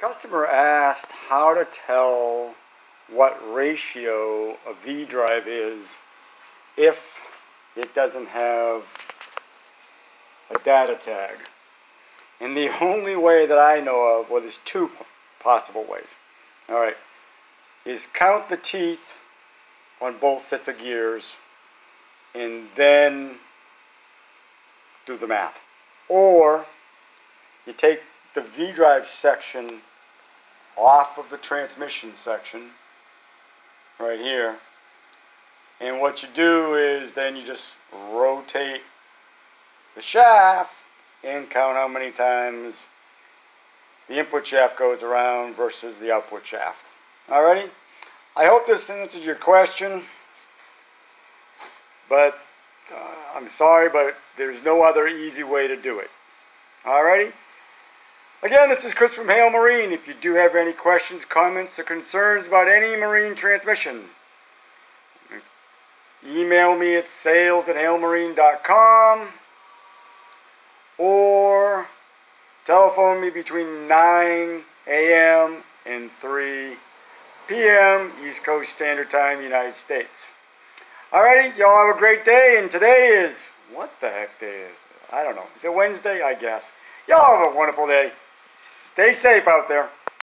Customer asked how to tell what ratio a V drive is if it doesn't have a data tag. And the only way that I know of, well, there's two possible ways. All right, is count the teeth on both sets of gears and then do the math. Or you take the V drive section off of the transmission section right here. And what you do is then you just rotate the shaft and count how many times the input shaft goes around versus the output shaft. Alrighty? I hope this answers your question, but uh, I'm sorry, but there's no other easy way to do it. Alrighty? Again, this is Chris from Hale Marine. If you do have any questions, comments, or concerns about any marine transmission, email me at sales at halemarine.com or telephone me between 9 a.m. and 3 p.m. East Coast Standard Time, United States. Alrighty, y'all have a great day, and today is, what the heck day is I don't know. Is it Wednesday? I guess. Y'all have a wonderful day. Stay safe out there.